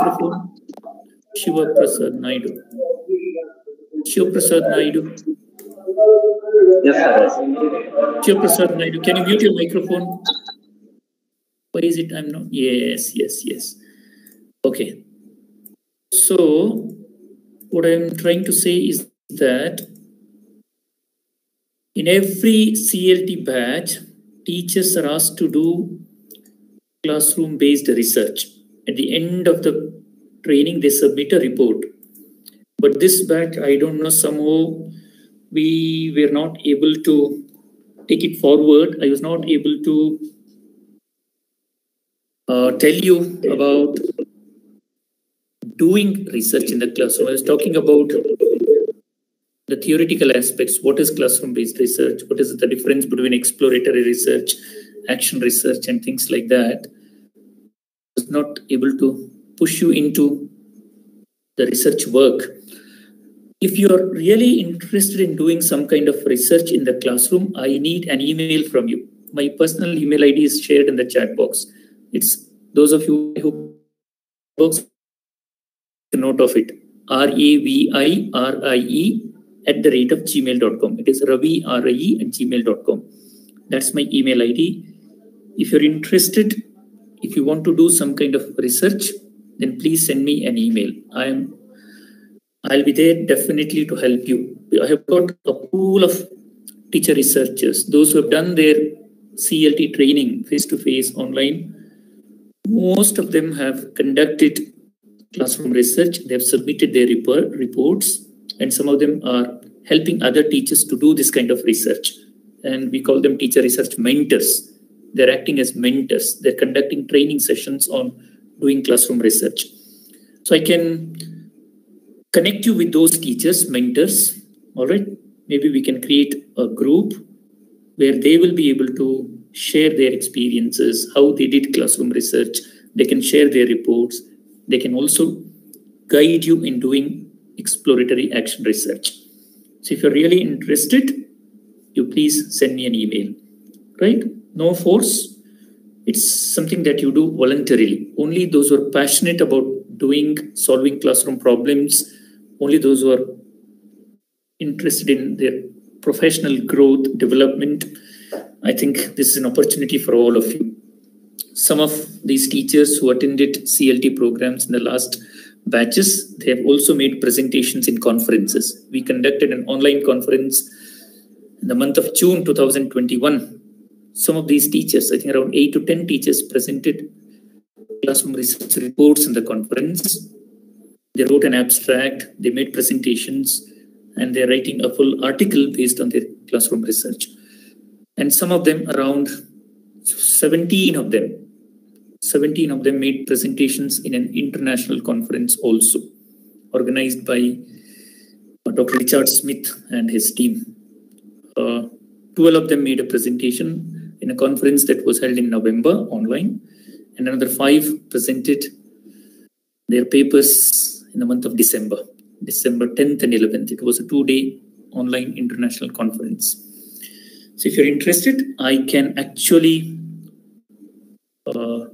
microphone? Shiva Prasad Naidu. Shiva Prasad Naidu. Yes, sir. Shiva Prasad Naidu, can you mute your microphone? Why is it I'm not? Yes, yes, yes. Okay. So, what I'm trying to say is that in every CLT batch, teachers are asked to do classroom based research. At the end of the training, they submit a report. But this batch, I don't know, somehow we were not able to take it forward. I was not able to uh, tell you about doing research in the classroom. I was talking about the theoretical aspects. What is classroom-based research? What is the difference between exploratory research, action research, and things like that? I was not able to push you into the research work. If you're really interested in doing some kind of research in the classroom, I need an email from you. My personal email ID is shared in the chat box. It's those of you who works note of it. R-A-V-I-R-I-E at the rate of gmail.com. It is Ravi R-I-E at gmail.com. That's my email ID. If you're interested, if you want to do some kind of research, then please send me an email. I am I'll be there definitely to help you. I have got a pool of teacher researchers, those who have done their CLT training face to face online. Most of them have conducted classroom research, they have submitted their report, reports, and some of them are helping other teachers to do this kind of research. And we call them teacher research mentors. They're acting as mentors, they're conducting training sessions on doing classroom research. So I can connect you with those teachers, mentors. All right. Maybe we can create a group where they will be able to share their experiences, how they did classroom research. They can share their reports. They can also guide you in doing exploratory action research. So if you're really interested, you please send me an email. Right? No force. It's something that you do voluntarily. Only those who are passionate about doing solving classroom problems only those who are interested in their professional growth, development. I think this is an opportunity for all of you. Some of these teachers who attended CLT programs in the last batches, they have also made presentations in conferences. We conducted an online conference in the month of June 2021. Some of these teachers, I think around 8 to 10 teachers presented classroom research reports in the conference they wrote an abstract, they made presentations, and they're writing a full article based on their classroom research. And some of them, around 17 of them, 17 of them made presentations in an international conference also, organized by uh, Dr. Richard Smith and his team. Uh, 12 of them made a presentation in a conference that was held in November online, and another five presented their papers in the month of December, December 10th and 11th. It was a two day online international conference. So if you're interested, I can actually uh,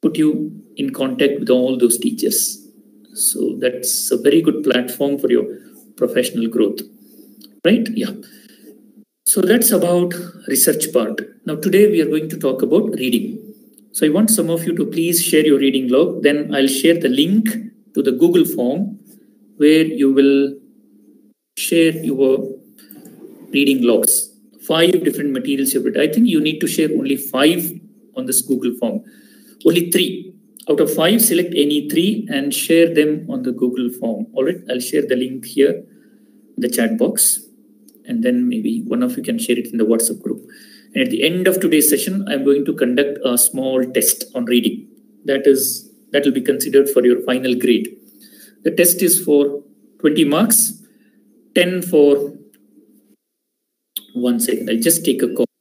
put you in contact with all those teachers. So that's a very good platform for your professional growth, right? Yeah. So that's about research part. Now today we are going to talk about reading. So I want some of you to please share your reading log. Then I'll share the link to the Google form where you will share your reading logs. Five different materials you've. I think you need to share only five on this Google form. Only three. Out of five, select any three and share them on the Google form. All right, I'll share the link here in the chat box. And then maybe one of you can share it in the WhatsApp group. And at the end of today's session, I'm going to conduct a small test on reading. That is that will be considered for your final grade. The test is for 20 marks, 10 for one second. I'll just take a call.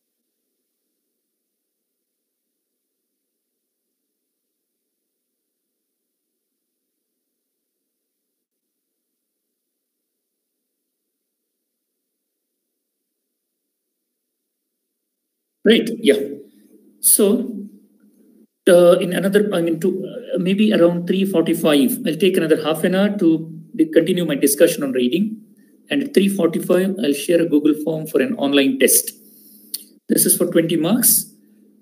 Right, yeah. So uh, in another, I mean, to uh, maybe around 3:45, I'll take another half an hour to continue my discussion on reading. And at 3:45, I'll share a Google form for an online test. This is for 20 marks.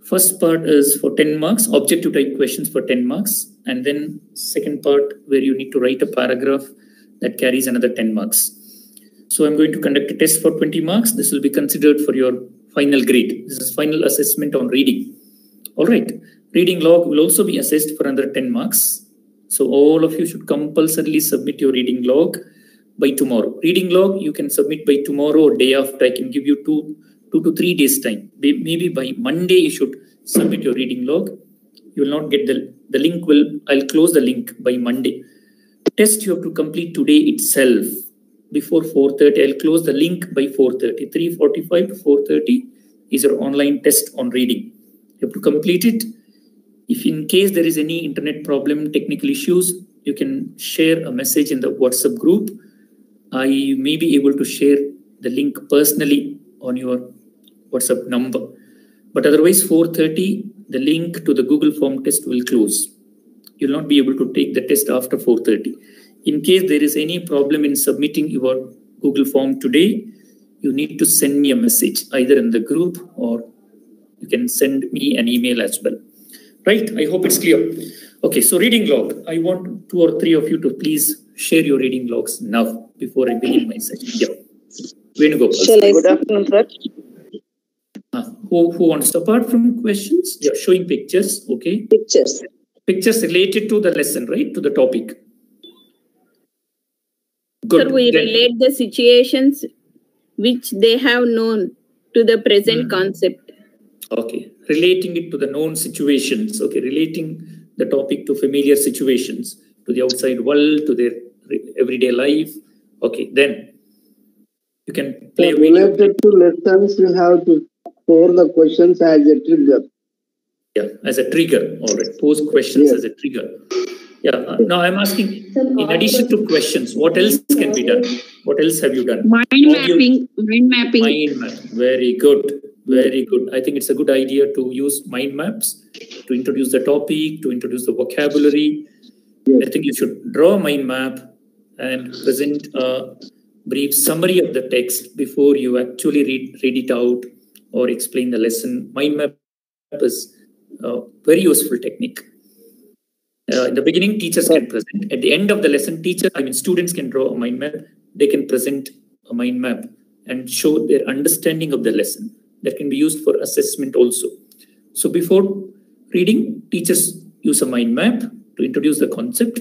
First part is for 10 marks, objective type questions for 10 marks, and then second part where you need to write a paragraph that carries another 10 marks. So I'm going to conduct a test for 20 marks. This will be considered for your final grade. This is final assessment on reading. All right. Reading log will also be assessed for another 10 marks. So all of you should compulsorily submit your reading log by tomorrow. Reading log you can submit by tomorrow or day after. I can give you two, two to three days time. Maybe by Monday you should submit your reading log. You will not get the the link. Will I'll close the link by Monday. Test you have to complete today itself before 4.30 i'll close the link by 4.30 3.45 to 4.30 is your online test on reading. You have to complete it. If in case there is any internet problem technical issues you can share a message in the whatsapp group. I may be able to share the link personally on your whatsapp number. But otherwise 4.30 the link to the google form test will close. You'll not be able to take the test after 4.30 in case there is any problem in submitting your google form today you need to send me a message either in the group or you can send me an email as well. Right? I hope it's clear. Okay so reading log. I want two or three of you to please share your reading logs now before i begin my session. Yeah. Venugopal. Shall I Good afternoon, sir. Uh, who, who wants apart from questions yeah showing pictures okay? Pictures? pictures related to the lesson right? To the topic Sir, we Then- relate the situations which they have known to the present Hmm. concept. Okay, relating it to the known situations. Okay, relating the topic to familiar situations, to the outside world, to their everyday life. Okay, then you can play a video. Related to lessons, you have to store the questions as a trigger. Yeah, as a trigger. All right, pose questions Yeah. as a trigger. Yeah. uh, now I'm asking. In addition to questions, what else can be done? What else have you done? Mind Audio- mapping, mind mapping. Mind map. Very good. Very good. I think it's a good idea to use mind maps to introduce the topic, to introduce the vocabulary. I think you should draw a mind map and present a brief summary of the text before you actually read, read it out or explain the lesson. Mind map is a very useful technique. Uh, in the beginning, teachers can present. At the end of the lesson, teacher, I mean, students can draw a mind map. They can present a mind map and show their understanding of the lesson. That can be used for assessment also. So before reading, teachers use a mind map to introduce the concept.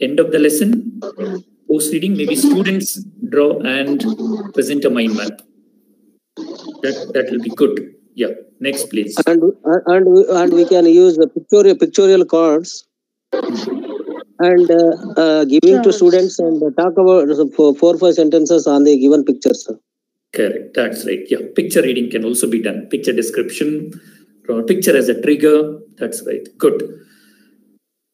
End of the lesson, post reading, maybe students draw and present a mind map. That that will be good. Yeah. Next, please. and and we- and we can use the pictorial pictorial cards and uh, uh, giving to students and talk about the four, four five sentences on the given pictures Correct. That's right. Yeah. Picture reading can also be done. Picture description, picture as a trigger. That's right. Good.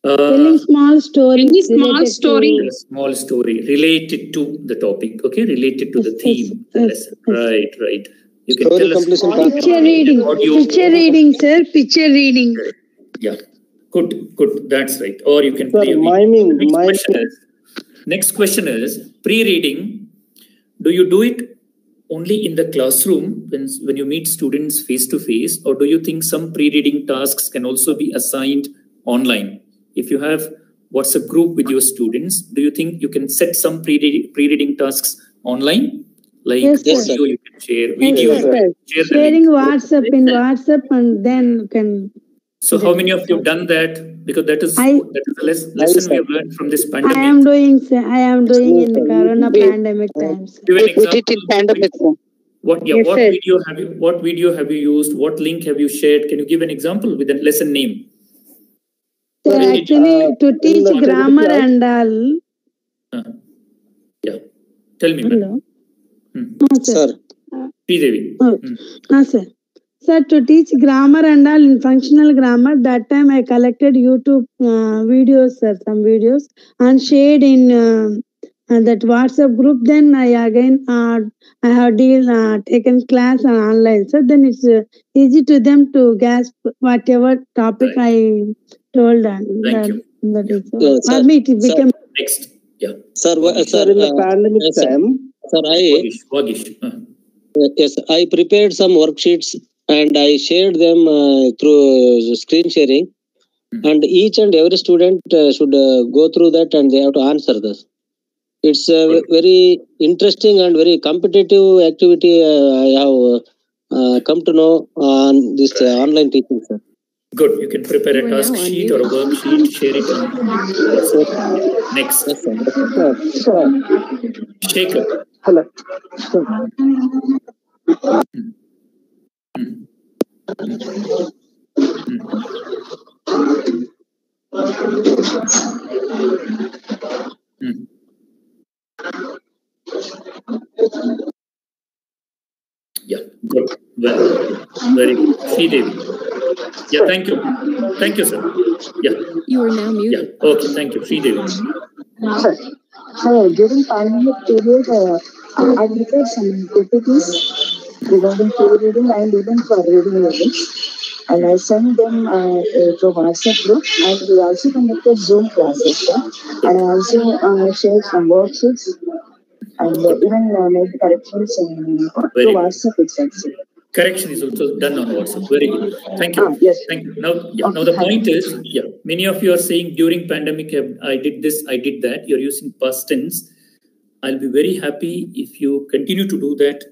Uh, Telling small stories. Any small related story. to- small story related to the topic. Okay, related to the Yes, yes, theme, yes, yes. Right, right. You can Story tell us. completion audio- Picture reading. audio- Picture reading, sir. Picture reading. Yeah, good, good. That's right. Or you can Sir, play a video. miming, Next miming. question is. Next question is pre-reading. Do you do it only in the classroom when when you meet students face to face, or do you think some pre-reading tasks can also be assigned online? If you have WhatsApp group with your students, do you think you can set some pre pre-reading tasks online, like Yes, Yes, sir. you can share, video yes, you can share. the Sharing. WhatsApp in WhatsApp and then you can. So how many of you have done that? Because that is I- that is the les- lesson we have learned from this pandemic. I pandemic. am doing, sir. I am doing in sir. Corona We- pandemic times. Give an We put it in example. pandemic. sir. What yeah? Yes, what sir. video have you? What video have you used? What link have you shared? Can you give an example with a lesson name? So actually, uh, to teach in grammar class- and all. Uh, yeah, tell me, ma'am. Hello. Hmm. Sir. sir Sridevi. Oh. Hmm. Sir. Sir, to teach grammar and all in functional grammar, that time I collected YouTube uh, videos, sir, some videos, and shared in uh, uh, that WhatsApp group, then I again uh, I have deal, uh, taken class on online. So then it's uh, easy to them to grasp whatever topic I told. And Thank that, you. that is, Uh, uh, sir, me, it sir. Next. Yeah. Sir, wha- Sir, sir, in the uh, pandemic yes, sir. time, sir, I Vagish. Vagish. Uh, Uh, Yes, I prepared some worksheets and I shared them uh, through screen sharing. Hmm. And each and every student uh, should uh, go through that and they have to answer this. It's a very interesting and very competitive activity uh, I have uh, come to know on this uh, online teaching, sir. Good. You can prepare a task sheet or a worksheet, share it on WhatsApp. Next. Yes, sir. sir, sir, Shaker. hello. Sir, Hmm. Yeah, good. Well, very good. Sridevi. Yeah, thank you. Thank you, sir. Yeah, You are now muted. yeah. muted. Okay, thank you. Sridevi. Sir, sir, during pandemic period, uh, I prepared some Regarding pre-reading and even for reading readings. And I sent them uh, uh, to WhatsApp group and we also conducted Zoom classes. And I also uh, shared some worksheets and uh, even uh, made corrections in, uh, to. WhatsApp itself. Correction is also done on WhatsApp. Very good. Thank you. Ah, yes. Thank you. Now, yeah, now the point is, yeah, many of you are saying during pandemic, I did this, I did that. You're using past tense. I'll be very happy if you continue to do that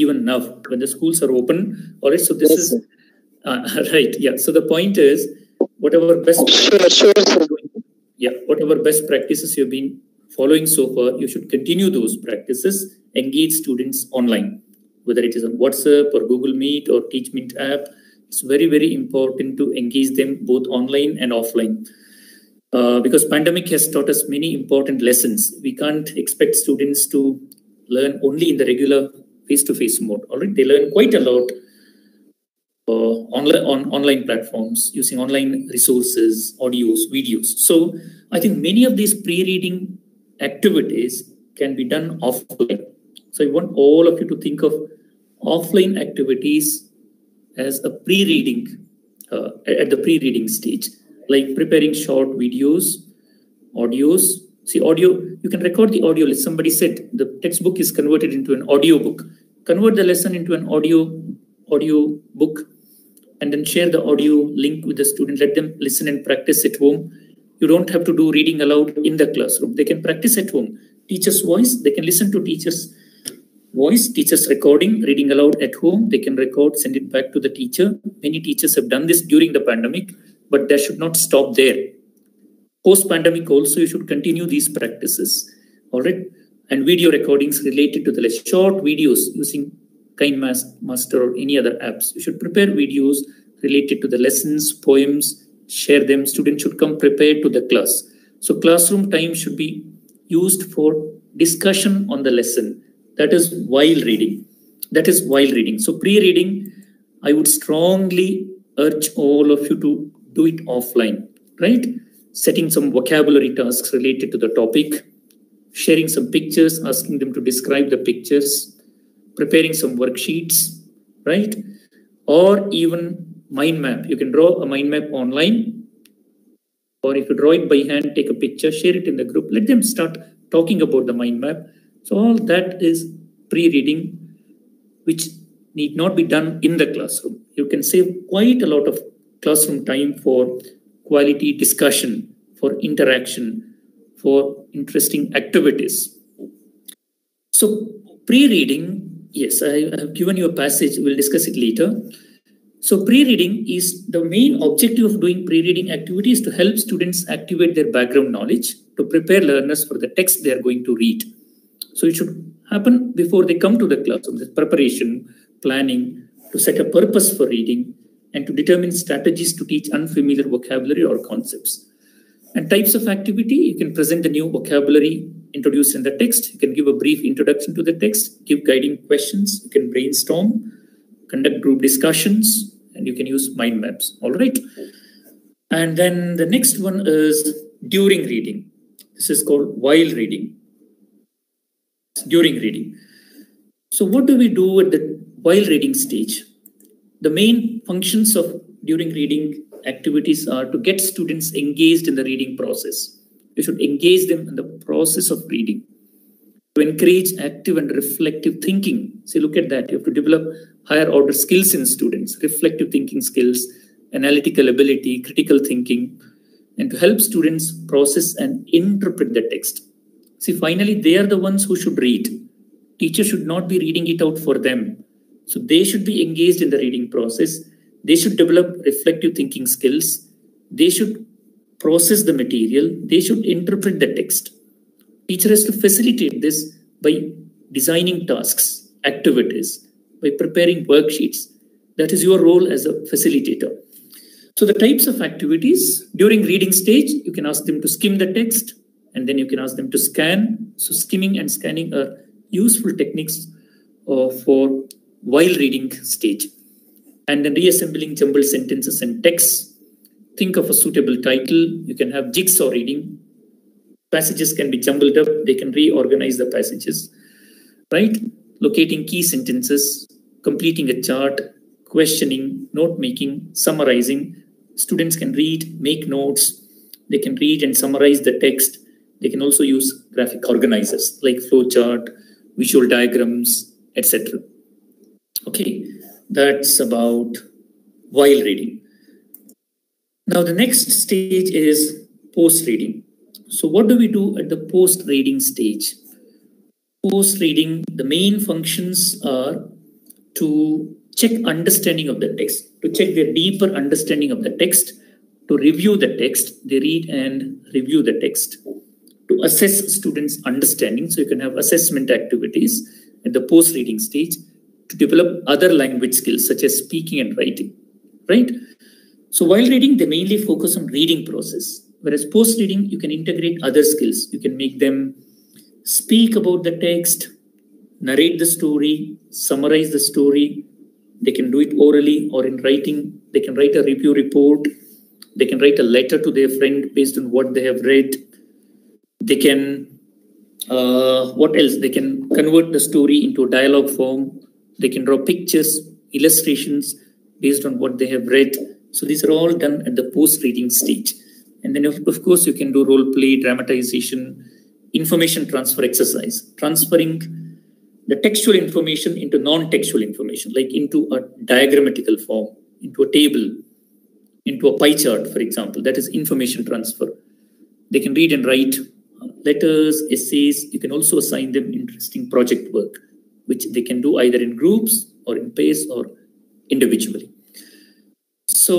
even now when the schools are open. All right. So this Yes, is uh, right. Yeah. So the point is, whatever best yeah, whatever best practices you've been following so far, you should continue those practices. Engage students online, whether it is on WhatsApp or Google Meet or TeachMint app. It's very very important to engage them both online and offline. Uh, because pandemic has taught us many important lessons. We can't expect students to learn only in the regular face-to-face mode. All right, they learn quite a lot uh, online on online platforms using online resources, audios, videos. So I think many of these pre-reading activities can be done offline. So I want all of you to think of offline activities as a pre-reading uh, at the pre-reading stage, like preparing short videos, audios. See, audio, you can record the audio. Somebody said the textbook is converted into an audio book. Convert the lesson into an audio audio book and then share the audio link with the student. Let them listen and practice at home. You don't have to do reading aloud in the classroom. They can practice at home. Teacher's voice, they can listen to teacher's voice, teacher's recording, reading aloud at home. They can record, send it back to the teacher. Many teachers have done this during the pandemic, but that should not stop there. Post pandemic, also, you should continue these practices. All right. And video recordings related to the short videos using KineMaster or any other apps. You should prepare videos related to the lessons, poems, share them. Students should come prepared to the class. So classroom time should be used for discussion on the lesson. That is while reading. That is while reading. So pre-reading, I would strongly urge all of you to do it offline, right? Setting some vocabulary tasks related to the topic, sharing some pictures, asking them to describe the pictures, preparing some worksheets, right? Or even mind map. You can draw a mind map online. Or if you draw it by hand, take a picture, share it in the group. Let them start talking about the mind map. So all that is pre-reading, which need not be done in the classroom. You can save quite a lot of classroom time for quality discussion, for interaction, for interesting activities. So pre-reading, yes, I have given you a passage. We'll discuss it later. So pre-reading is the main objective of doing pre-reading activities to help students activate their background knowledge to prepare learners for the text they are going to read. So it should happen before they come to the classroom. This preparation, planning, to set a purpose for reading, and to determine strategies to teach unfamiliar vocabulary or concepts. And types of activity, you can present the new vocabulary introduced in the text. You can give a brief introduction to the text, give guiding questions, you can brainstorm, conduct group discussions, and you can use mind maps. All right. And then the next one is during reading. This is called while reading, during reading. So what do we do at the while reading stage? The main functions of during reading activities are to get students engaged in the reading process. You should engage them in the process of reading. To encourage active and reflective thinking. See, look at that. You have to develop higher order skills in students, reflective thinking skills, analytical ability, critical thinking, and to help students process and interpret the text. See, finally, they are the ones who should read. Teachers should not be reading it out for them. So they should be engaged in the reading process. They should develop reflective thinking skills. They should process the material. They should interpret the text. Teacher has to facilitate this by designing tasks, activities, by preparing worksheets. That is your role as a facilitator. So the types of activities during reading stage, you can ask them to skim the text and then you can ask them to scan. So skimming and scanning are useful techniques uh, for while reading stage. And then reassembling jumbled sentences and texts. Think of a suitable title. You can have jigsaw reading. Passages can be jumbled up. They can reorganize the passages, right? Locating key sentences, completing a chart, questioning, note making, summarizing. Students can read, make notes. They can read and summarize the text. They can also use graphic organizers like flowchart, visual diagrams, etc. Okay, that's about while reading. Now the next stage is post reading. So what do we do at the post reading stage? Post reading, the main functions are to check understanding of the text, to check their deeper understanding of the text, to review the text, they read and review the text, to assess students' understanding. So you can have assessment activities at the post reading stage to develop other language skills such as speaking and writing, right? So while reading, they mainly focus on reading process. Whereas post reading, you can integrate other skills. You can make them speak about the text, narrate the story, summarize the story. They can do it orally or in writing. They can write a review report. They can write a letter to their friend based on what they have read. They can, uh, what else? They can convert the story into a dialogue form. They can draw pictures, illustrations based on what they have read. So these are all done at the post reading stage. And then, of, of course, you can do role play, dramatization, information transfer exercise, transferring the textual information into non-textual information, like into a diagrammatical form, into a table, into a pie chart, for example. That is information transfer. They can read and write letters, essays. You can also assign them interesting project work, which they can do either in groups or in pairs or individually. So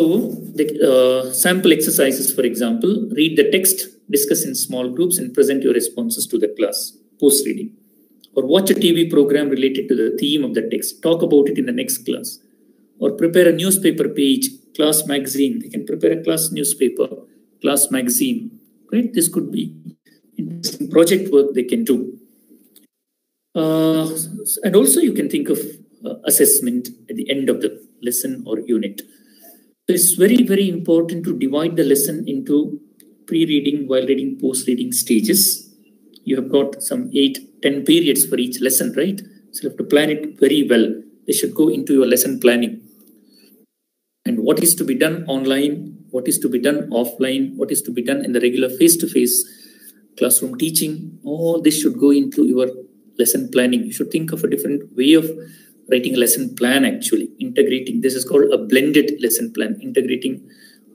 the uh, sample exercises, for example, read the text, discuss in small groups and present your responses to the class post reading or watch a TV program related to the theme of the text. Talk about it in the next class or prepare a newspaper page, class magazine. They can prepare a class newspaper, class magazine, right? This could be interesting project work they can do. Uh, and also you can think of uh, assessment at the end of the lesson or unit. So it's very, very important to divide the lesson into pre-reading, while reading, post-reading stages. You have got some eight, ten periods for each lesson, right? So you have to plan it very well. They should go into your lesson planning. And what is to be done online, what is to be done offline, what is to be done in the regular face-to-face classroom teaching, all this should go into your lesson planning. You should think of a different way of writing a lesson plan actually. Integrating this is called a blended lesson plan. Integrating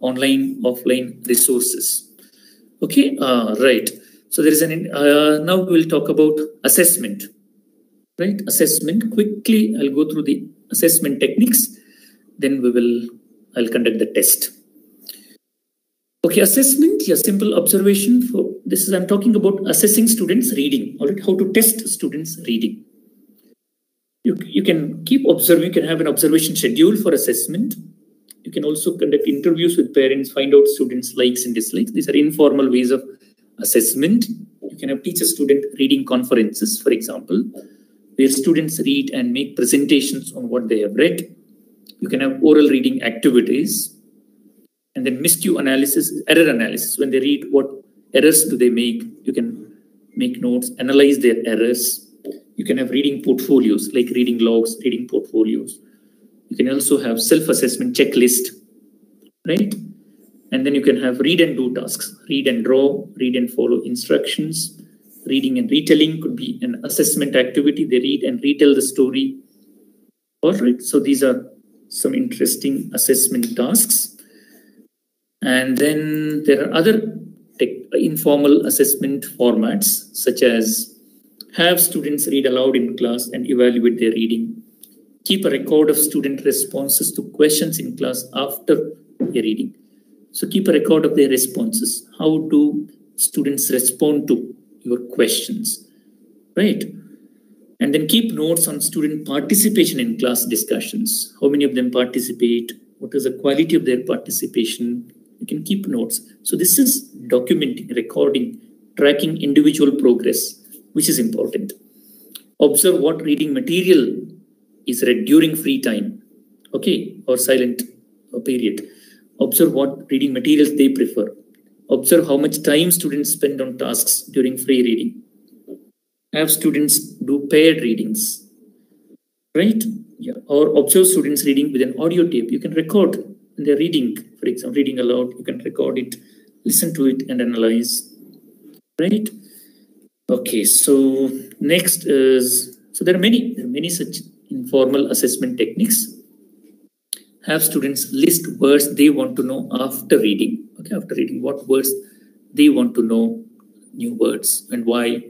online offline resources. Okay uh, right. So there is an uh, now we'll talk about assessment. Right assessment. Quickly i'll go through the assessment techniques. Then we will i'll conduct the test okay assessment yeah simple observation for this is i'm talking about assessing students reading all right how to test students reading you, you can keep observing, you can have an observation schedule for assessment. You can also conduct interviews with parents, find out students' likes and dislikes. These are informal ways of assessment. You can have teacher-student reading conferences, for example, where students read and make presentations on what they have read. You can have oral reading activities. And then miscue analysis, error analysis, when they read what errors do they make? You can make notes, analyze their errors. You can have reading portfolios like reading logs, reading portfolios. You can also have self-assessment checklist, right? And then you can have read and do tasks, read and draw, read and follow instructions. Reading and retelling could be an assessment activity. They read and retell the story. All right, so these are some interesting assessment tasks. And then there are other informal assessment formats, such as have students read aloud in class and evaluate their reading. Keep a record of student responses to questions in class after a reading. So keep a record of their responses. How do students respond to your questions, right? And then keep notes on student participation in class discussions. How many of them participate? What is the quality of their participation? You can keep notes. So this is documenting, recording, tracking individual progress, which is important. Observe what reading material is read during free time, okay, or silent period. Observe what reading materials they prefer. Observe how much time students spend on tasks during free reading. Have students do paired readings, right? Yeah. Or observe students reading with an audio tape. You can record when they're reading, for example, reading aloud, you can record it, listen to it, and analyze, right? Okay, so next is so there are many there are many such informal assessment techniques. Have students list words they want to know after reading. Okay, after reading, what words they want to know, new words, and why.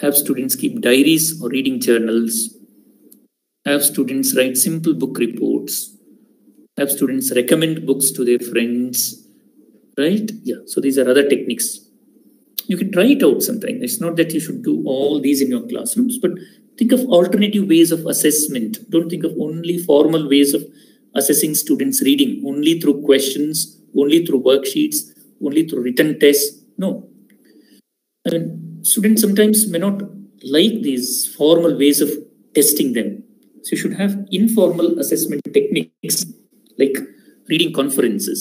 Have students keep diaries or reading journals. Have students write simple book reports have students recommend books to their friends, right? Yeah, so these are other techniques. You can try it out sometime. It's not that you should do all these in your classrooms, but think of alternative ways of assessment. Don't think of only formal ways of assessing students' reading, only through questions, only through worksheets, only through written tests. No. I mean, students sometimes may not like these formal ways of testing them. So you should have informal assessment techniques like reading conferences,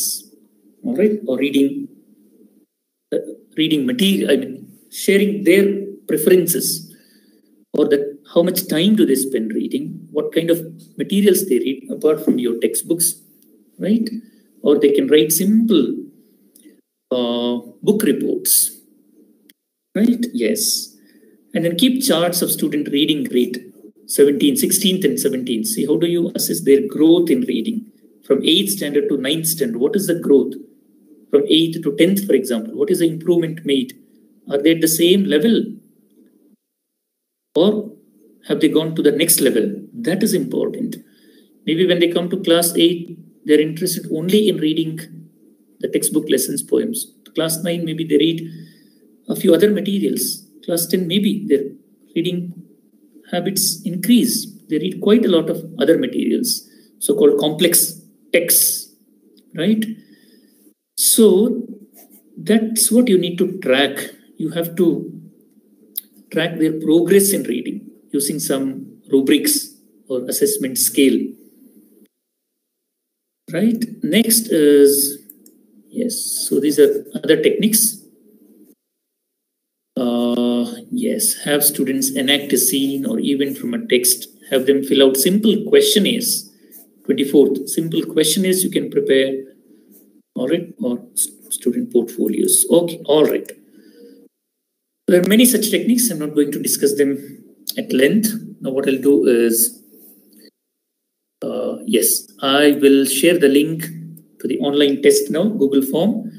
all right, or reading uh, reading material. I mean, sharing their preferences, or that how much time do they spend reading, what kind of materials they read apart from your textbooks, right? Or they can write simple uh, book reports, right? Yes. And then keep charts of student reading rate 17, 16th and 17th. See, how do you assess their growth in reading? From 8th standard to 9th standard, what is the growth? From 8th to 10th, for example, what is the improvement made? Are they at the same level? Or have they gone to the next level? That is important. Maybe when they come to class 8, they're interested only in reading the textbook lessons poems. Class 9, maybe they read a few other materials. Class 10, maybe their reading habits increase. They read quite a lot of other materials, so called complex X, right? So that's what you need to track. You have to track their progress in reading using some rubrics or assessment scale. Right? Next is, yes, so these are other techniques. Uh, yes, have students enact a scene or event from a text, have them fill out simple questionnaires 24th, simple questionnaires you can prepare, all right, or student portfolios. Okay, all right. There are many such techniques. I'm not going to discuss them at length. Now what I'll do is, uh, yes, I will share the link to the online test now, Google form.